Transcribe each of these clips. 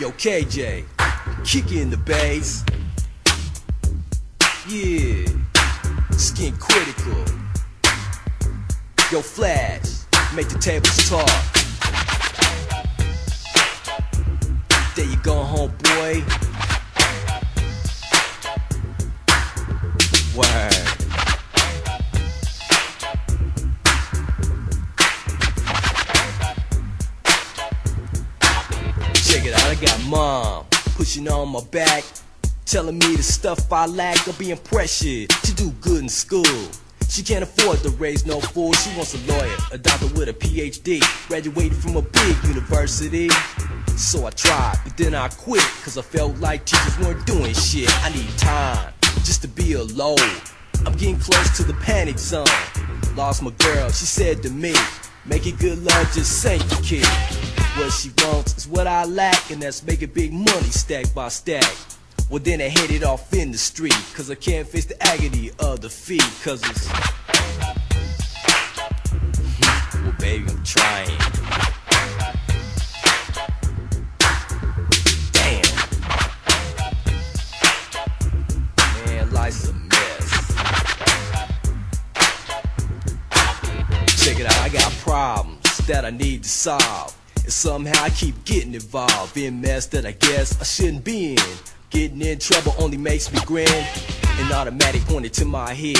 Yo, KJ, kick in the bass. Yeah, skin critical. Yo, Flash, make the tables talk. There you go, homeboy. Word. I got mom pushing on my back, telling me the stuff I lack. I'm being pressured to do good in school. She can't afford to raise no fool. She wants a lawyer, a doctor with a PhD, graduated from a big university. So I tried, but then I quit, cause I felt like teachers weren't doing shit. I need time just to be alone. I'm getting close to the panic zone. Lost my girl, she said to me, make it good love, just ain't the kid. What she wants is what I lack, and that's making big money stack by stack. Well, then I headed off in the street, cause I can't face the agony of the feet, cause it's. well, baby, I'm trying. Damn. Man, life's a mess. Check it out, I got problems that I need to solve. And somehow I keep getting involved in mess that I guess I shouldn't be in. Getting in trouble only makes me grin. An automatic pointed to my head.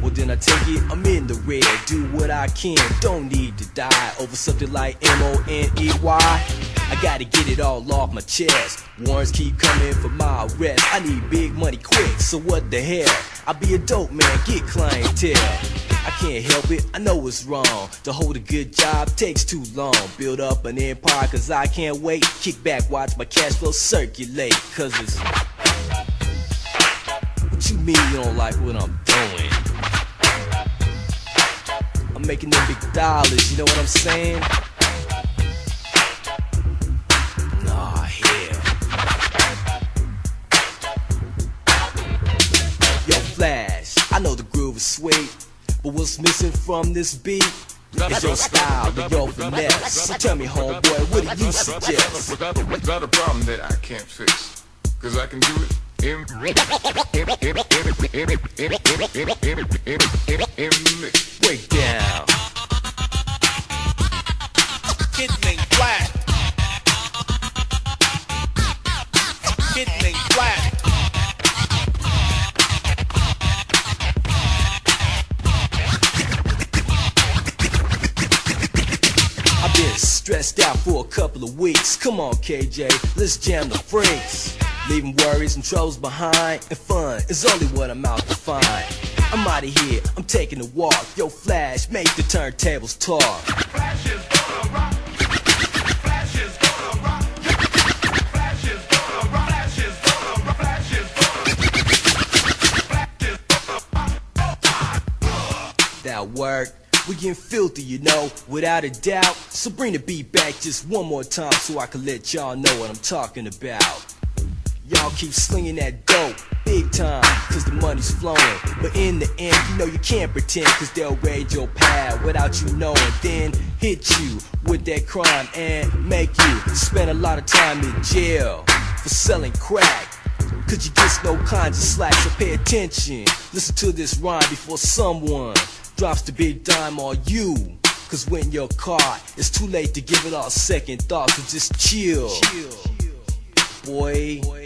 Well then I take it, I'm in the red. Do what I can, don't need to die over something like M-O-N-E-Y. I gotta get it all off my chest. Warrants keep coming for my arrest. I need big money quick, so what the hell? I'll be a dope man, get clientele. I can't help it, I know it's wrong. To hold a good job takes too long. Build up an empire, cause I can't wait. Kick back, watch my cash flow circulate, cause it's. What you mean you don't like what I'm doing? I'm making them big dollars, you know what I'm saying? I know the groove is sweet, but what's missing from this beat? It's your style, your finesse. So tell me, homeboy, what do you suggest? Without a problem that I can't fix, cause I can do it. In, in, in, Break down. Kid stressed out for a couple of weeks. Come on, KJ, let's jam the freaks. Leaving worries and troubles behind, and fun is only what I'm out to find. I'm out of here, I'm taking a walk. Yo, Flash, make the turntables talk. Flash is gonna rock. Flash is gonna rock. Flash is gonna rock. That work. We getting filthy, you know, without a doubt. So bring the beat back just one more time so I can let y'all know what I'm talking about. Y'all keep slinging that dope, big time, cause the money's flowing. But in the end, you know you can't pretend, cause they'll raid your pad without you knowing. Then hit you with that crime and make you spend a lot of time in jail for selling crack. Cause you get no kinds of slack, so pay attention. Listen to this rhyme before someone drops the big dime on you. Cause when you're caught, it's too late to give it all second thought, so just chill. chill. Boy.